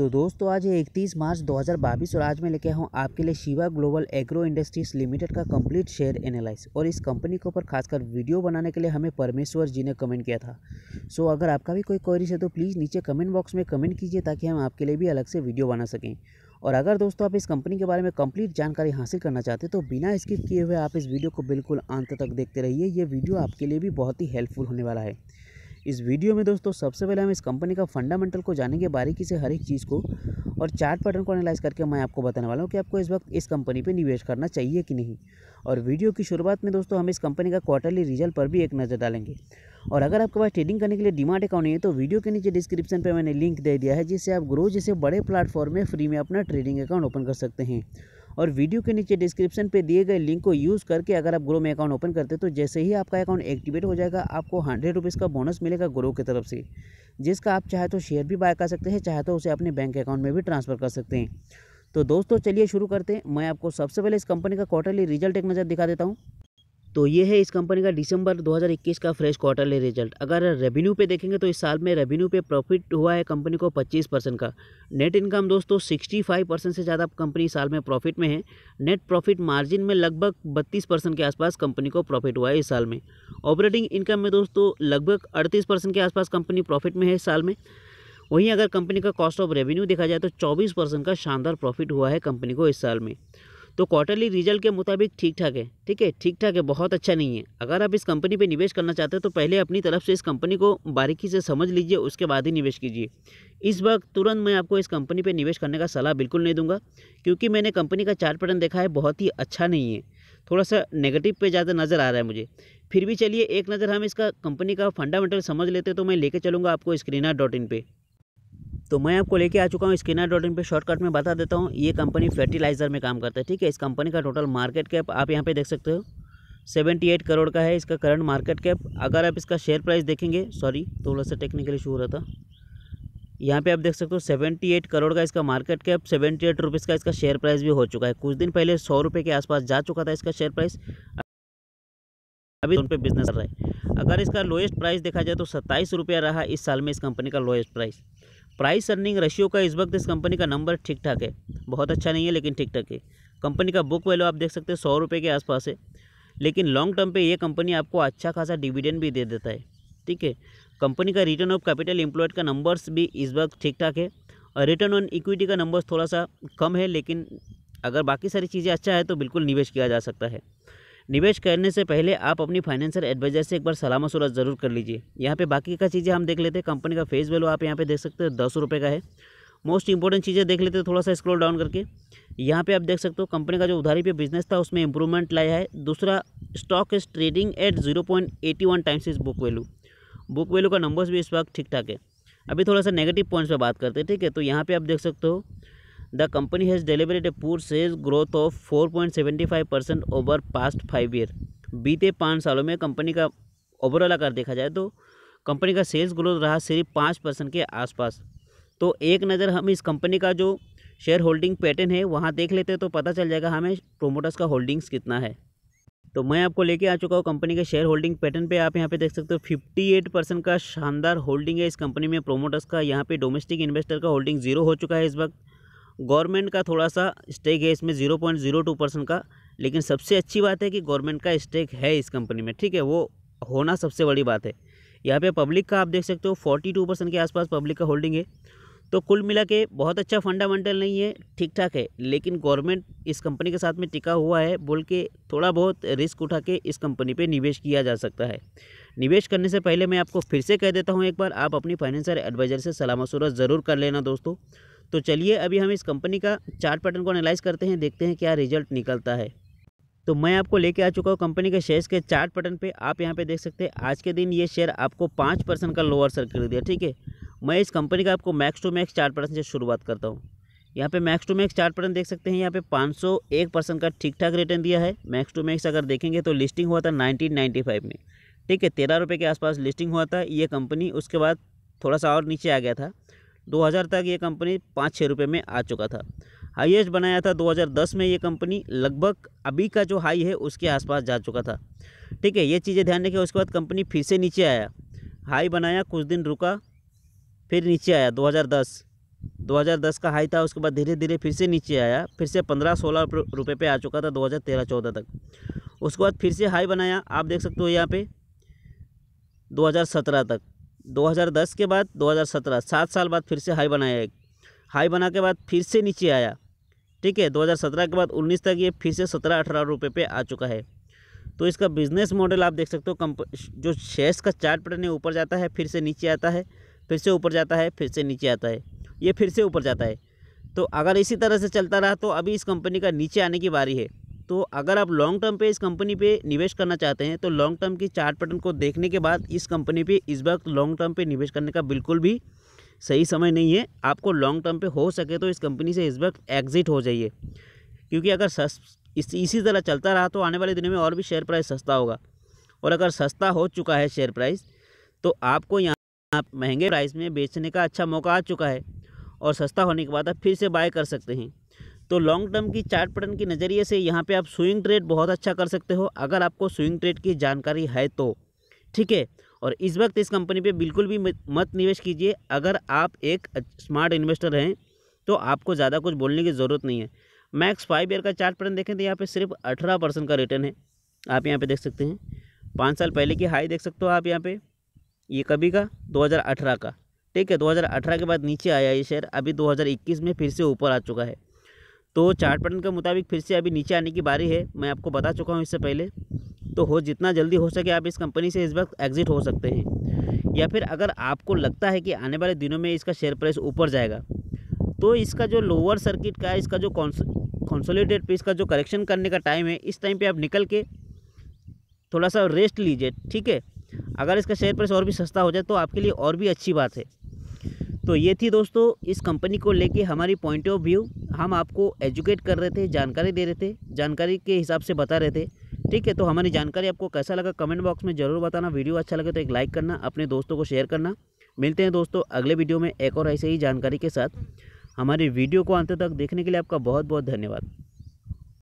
तो दोस्तों, आज है इकतीस मार्च 2022 और आज मैं लेके आया हूँ आपके लिए Shiva global agro industries limited का कंप्लीट शेयर एनालाइज। और इस कंपनी के ऊपर खासकर वीडियो बनाने के लिए हमें परमेश्वर जी ने कमेंट किया था। सो, अगर आपका भी कोई क्वेरीज है तो प्लीज़ नीचे कमेंट बॉक्स में कमेंट कीजिए ताकि हम आपके लिए भी अलग से वीडियो बना सकें। और अगर दोस्तों आप इस कंपनी के बारे में कंप्लीट जानकारी हासिल करना चाहते हैं तो बिना स्किप किए हुए आप इस वीडियो को बिल्कुल अंत तक देखते रहिए। ये वीडियो आपके लिए भी बहुत ही हेल्पफुल होने वाला है। इस वीडियो में दोस्तों, सबसे पहले हम इस कंपनी का फंडामेंटल को जानेंगे, बारीकी से हर एक चीज़ को और चार्ट पैटर्न को एनालाइज करके मैं आपको बताने वाला हूँ कि आपको इस वक्त इस कंपनी पे निवेश करना चाहिए कि नहीं। और वीडियो की शुरुआत में दोस्तों, हम इस कंपनी का क्वार्टरली रिज़ल्ट पर भी एक नज़र डालेंगे। और अगर आपके पास ट्रेडिंग करने के लिए डिमांड अकाउंट नहीं है तो वीडियो के नीचे डिस्क्रिप्शन पर मैंने लिंक दे दिया है, जिससे आप ग्रो जैसे बड़े प्लेटफॉर्म में फ्री में अपना ट्रेडिंग अकाउंट ओपन कर सकते हैं। और वीडियो के नीचे डिस्क्रिप्शन पे दिए गए लिंक को यूज़ करके अगर आप ग्रो में अकाउंट ओपन करते तो जैसे ही आपका अकाउंट एक्टिवेट हो जाएगा, आपको हंड्रेड रुपीज़ का बोनस मिलेगा ग्रो की तरफ़ से। जिसका आप चाहे तो शेयर भी बाय कर सकते हैं, चाहे तो उसे अपने बैंक अकाउंट में भी ट्रांसफ़र कर सकते हैं। तो दोस्तों, चलिए शुरू करते हैं। मैं आपको सबसे पहले इस कंपनी का क्वार्टरली रिज़ल्ट एक नज़र दिखा देता हूँ। तो ये है इस कंपनी का दिसंबर 2021 का फ्रेश क्वार्टरली रिज़ल्ट। अगर रेवेन्यू पे देखेंगे तो इस साल में रेवेन्यू पे प्रॉफिट हुआ है कंपनी को 25 परसेंट का। नेट इनकम दोस्तों 65 परसेंट से ज़्यादा कंपनी साल में प्रॉफिट में है। नेट प्रॉफिट मार्जिन में लगभग 32 परसेंट के आसपास कंपनी को प्रॉफिट हुआ है इस साल में। ऑपरेटिंग इनकम में दोस्तों लगभग अड़तीस के आसपास कंपनी प्रॉफिट में है इस साल में। वहीं अगर कंपनी का कॉस्ट ऑफ़ रेवेन्यू देखा जाए तो चौबीस परसेंट का शानदार प्रॉफिट हुआ है कंपनी को इस साल में। तो क्वार्टरली रिज़ल्ट के मुताबिक ठीक ठाक है, ठीक है? ठीक ठाक है, बहुत अच्छा नहीं है। अगर आप इस कंपनी पे निवेश करना चाहते हैं तो पहले अपनी तरफ़ से इस कंपनी को बारीकी से समझ लीजिए, उसके बाद ही निवेश कीजिए। इस वक्त तुरंत मैं आपको इस कंपनी पे निवेश करने का सलाह बिल्कुल नहीं दूँगा, क्योंकि मैंने कंपनी का चार्ट पैटर्न देखा है, बहुत ही अच्छा नहीं है। थोड़ा सा नेगेटिव पे ज़्यादा नज़र आ रहा है मुझे। फिर भी चलिए, एक नज़र हम इसका कंपनी का फंडामेंटल समझ लेते तो मैं लेके चलूँगा आपको स्क्रीनर डॉट इन पर तो मैं आपको लेके आ चुका हूँ स्किनर डॉट इन पर शॉर्टकट में, बता देता हूँ, ये कंपनी फर्टिलाइज़र में काम करता है, ठीक है? इस कंपनी का टोटल मार्केट कैप आप यहाँ पे देख सकते हो सेवेंटी एट करोड़ का है इसका करंट मार्केट कैप अगर आप इसका शेयर प्राइस देखेंगे सॉरी थोड़ा सा टेक्निकल इशू हो रहा था यहाँ पे आप देख सकते हो सेवेंटी एट करोड़ का इसका market cap seventy eight rupees का इसका शेयर प्राइस भी हो चुका है। कुछ दिन पहले सौ रुपये के आसपास जा चुका था इसका शेयर प्राइस अभी उन पर बिज़नेस कर रहा है। अगर इसका लोएस्ट प्राइस देखा जाए तो सत्ताईस रुपया रहा इस साल में इस कंपनी का lowest price price earning ratio का इस वक्त इस कंपनी का नंबर ठीक ठाक है। बहुत अच्छा नहीं है, लेकिन ठीक ठाक है। कंपनी का बुक वैल्यू आप देख सकते हैं, सौ रुपये के आसपास है। लेकिन लॉन्ग टर्म पे ये कंपनी आपको अच्छा खासा डिविडेंड भी दे देता है। ठीक है? कंपनी का रिटर्न ऑफ़ कैपिटल एम्प्लॉयड का नंबर्स भी इस वक्त ठीक ठाक है। और रिटर्न ऑन इक्विटी का नंबर्स थोड़ा सा कम है, लेकिन अगर बाकी सारी चीज़ें अच्छा है तो बिल्कुल निवेश किया जा सकता है। निवेश करने से पहले आप अपनी फाइनेंशियल एडवाइजर से एक बार सलाह मशुरा ज़रूर कर लीजिए। यहाँ पे बाकी का चीज़ें हम देख लेते हैं। कंपनी का फेस वैल्यू आप यहाँ पे देख सकते हैं, दस रुपये का है। मोस्ट इंपॉर्टेंट चीज़ें देख लेते हैं, थोड़ा सा स्क्रॉल डाउन करके। यहाँ पे आप देख सकते हो कंपनी का जो उधारी पे बिज़नेस था, उसमें इंप्रूवमेंट लाया है। दूसरा stock is trading at zero point eighty one times its book value book value का नंबर्स भी इस वक्त ठीक ठाक है। अभी थोड़ा सा नेगेटिव पॉइंट्स पर बात करते हैं, ठीक है? तो यहाँ पर आप देख सकते हो the company has delivered a poor sales growth of four point seventy five percent over past five year बीते पाँच सालों में कंपनी का ओवरऑल अगर देखा जाए तो कंपनी का सेल्स ग्रोथ रहा सिर्फ़ पाँच परसेंट के आसपास। तो एक नज़र हम इस कंपनी का जो शेयर होल्डिंग पैटर्न है, वहाँ देख लेते हैं तो पता चल जाएगा हमें प्रोमोटर्स का होल्डिंग्स कितना है। तो मैं आपको लेके आ चुका हूँ कंपनी के शेयर होल्डिंग पैटर्न पे। आप यहाँ पे देख सकते हो 58 परसेंट का शानदार होल्डिंग है इस कंपनी में। प्रोमोटर्स का यहाँ पे डोमेस्टिक इन्वेस्टर का होल्डिंग ज़ीरो हो चुका है इस वक्त। गवर्नमेंट का थोड़ा सा स्टेक है इसमें zero point zero two percent का, लेकिन सबसे अच्छी बात है कि गवर्नमेंट का स्टेक है इस कंपनी में, ठीक है, वो होना सबसे बड़ी बात है। यहाँ पे पब्लिक का आप देख सकते हो, फोर्टी टू परसेंट के आसपास पब्लिक का होल्डिंग है तो कुल मिला के बहुत अच्छा फंडामेंटल नहीं है ठीक ठाक है, लेकिन गवर्नमेंट इस कंपनी के साथ में टिका हुआ है, बोल के थोड़ा बहुत रिस्क उठा के इस कंपनी पे निवेश किया जा सकता है। निवेश करने से पहले मैं आपको फिर से कह देता हूँ एक बार, आप अपनी फाइनेंशियल एडवाइज़र से सलाह मशूरा ज़रूर कर लेना दोस्तों। तो चलिए अभी हम इस कंपनी का चार्ट पैटर्न को एनालाइज करते हैं, देखते हैं क्या रिज़ल्ट निकलता है। तो मैं आपको लेके आ चुका हूँ कंपनी के शेयर्स के चार्ट पैटर्न पे। आप यहाँ पे देख सकते हैं, आज के दिन ये शेयर आपको पाँच परसेंट का लोअर सर कर दिया, ठीक है? मैं इस कंपनी का आपको max to max chart pattern से शुरुआत करता हूँ। यहाँ पे max to max chart pattern देख सकते हैं, यहाँ पे 501 परसेंट का ठीक ठाक रिटर्न दिया है। मैक्स टू मैक्स अगर देखेंगे तो लिस्टिंग हुआ था 1995 में, ठीक है? तेरह रुपये के आसपास लिस्टिंग हुआ था ये कंपनी उसके बाद थोड़ा सा और नीचे आ गया था। 2000 तक ये कंपनी पाँच छः रुपये में आ चुका था। हाईएस्ट बनाया था 2010 में ये कंपनी लगभग अभी का जो हाई है उसके आसपास जा चुका था। ठीक है, ये चीज़ें ध्यान रखें उसके बाद कंपनी फिर से नीचे आया। हाई बनाया, कुछ दिन रुका, फिर नीचे आया 2010 2010 का हाई था, उसके बाद धीरे धीरे फिर से नीचे आया, फिर से पंद्रह सोलह रुपये पे आ चुका था 2013-14 तक। उसके बाद फिर से हाई बनाया, आप देख सकते हो यहाँ पे 2017 तक। 2010 के बाद 2017 सात साल बाद फिर से हाई बनाया एक। हाई बना के बाद फिर से नीचे आया। ठीक है 2017 के बाद 19 तक ये फिर से सत्रह अठारह रुपये पे आ चुका है। तो इसका बिज़नेस मॉडल आप देख सकते हो, कंप जो शेयर्स का चार्ट पैटर्न है ऊपर जाता है, फिर से नीचे आता है, फिर से ऊपर जाता है, फिर से नीचे आता है। ये फिर से ऊपर जाता है। तो अगर इसी तरह से चलता रहा तो अभी इस कंपनी का नीचे आने की बारी है। तो अगर आप लॉन्ग टर्म पे इस कंपनी पे निवेश करना चाहते हैं तो लॉन्ग टर्म की चार्ट पैटर्न को देखने के बाद इस कंपनी पे इस वक्त लॉन्ग टर्म पे निवेश करने का बिल्कुल भी सही समय नहीं है। आपको लॉन्ग टर्म पे हो सके तो इस कंपनी से इस वक्त एग्ज़िट हो जाइए। क्योंकि अगर सस, इस, इसी तरह चलता रहा तो आने वाले दिनों में और भी शेयर प्राइस सस्ता होगा। और अगर सस्ता हो चुका है शेयर प्राइस तो आपको यहाँ महँगे प्राइस में बेचने का अच्छा मौका आ चुका है और सस्ता होने के बाद आप फिर से बाय कर सकते हैं। तो लॉन्ग टर्म की चार्ट पैटर्न के नज़रिए से यहाँ पे आप स्विंग ट्रेड बहुत अच्छा कर सकते हो, अगर आपको स्विंग ट्रेड की जानकारी है तो। ठीक है? और इस वक्त इस कंपनी पे बिल्कुल भी मत निवेश कीजिए। अगर आप एक स्मार्ट इन्वेस्टर हैं तो आपको ज़्यादा कुछ बोलने की ज़रूरत नहीं है। मैक्स फाइव ईयर का चार्ट पैटर्न देखें तो यहाँ पे सिर्फ़ अठारह परसेंट का रिटर्न है। आप यहाँ पे देख सकते हैं। पाँच साल पहले की हाई देख सकते हो आप यहाँ पे। ये कभी का? 2018 का। ठीक है? 2018 के बाद नीचे आया ये शेयर अभी 2021 में फिर से ऊपर आ चुका है। तो चार्ट पैटर्न के मुताबिक फिर से अभी नीचे आने की बारी है। मैं आपको बता चुका हूँ इससे पहले। तो हो, जितना जल्दी हो सके आप इस कंपनी से इस वक्त एग्जिट हो सकते हैं। या फिर अगर आपको लगता है कि आने वाले दिनों में इसका शेयर प्राइस ऊपर जाएगा तो इसका जो लोअर सर्किट का, इसका जो कॉन्सोलिडेट पे इसका जो करेक्शन करने का टाइम है, इस टाइम पे आप निकल के थोड़ा सा रेस्ट लीजिए, ठीक है? अगर इसका शेयर प्राइस और भी सस्ता हो जाए तो आपके लिए और भी अच्छी बात है। तो ये थी दोस्तों, इस कंपनी को लेके हमारी पॉइंट ऑफ़ व्यू हम आपको एजुकेट कर रहे थे, जानकारी दे रहे थे, जानकारी के हिसाब से बता रहे थे। ठीक है तो हमारी जानकारी आपको कैसा लगा कमेंट बॉक्स में ज़रूर बताना। वीडियो अच्छा लगे तो एक लाइक करना, अपने दोस्तों को शेयर करना। मिलते हैं दोस्तों अगले वीडियो में एक और ऐसे ही जानकारी के साथ। हमारी वीडियो को अंत तक देखने के लिए आपका बहुत बहुत धन्यवाद।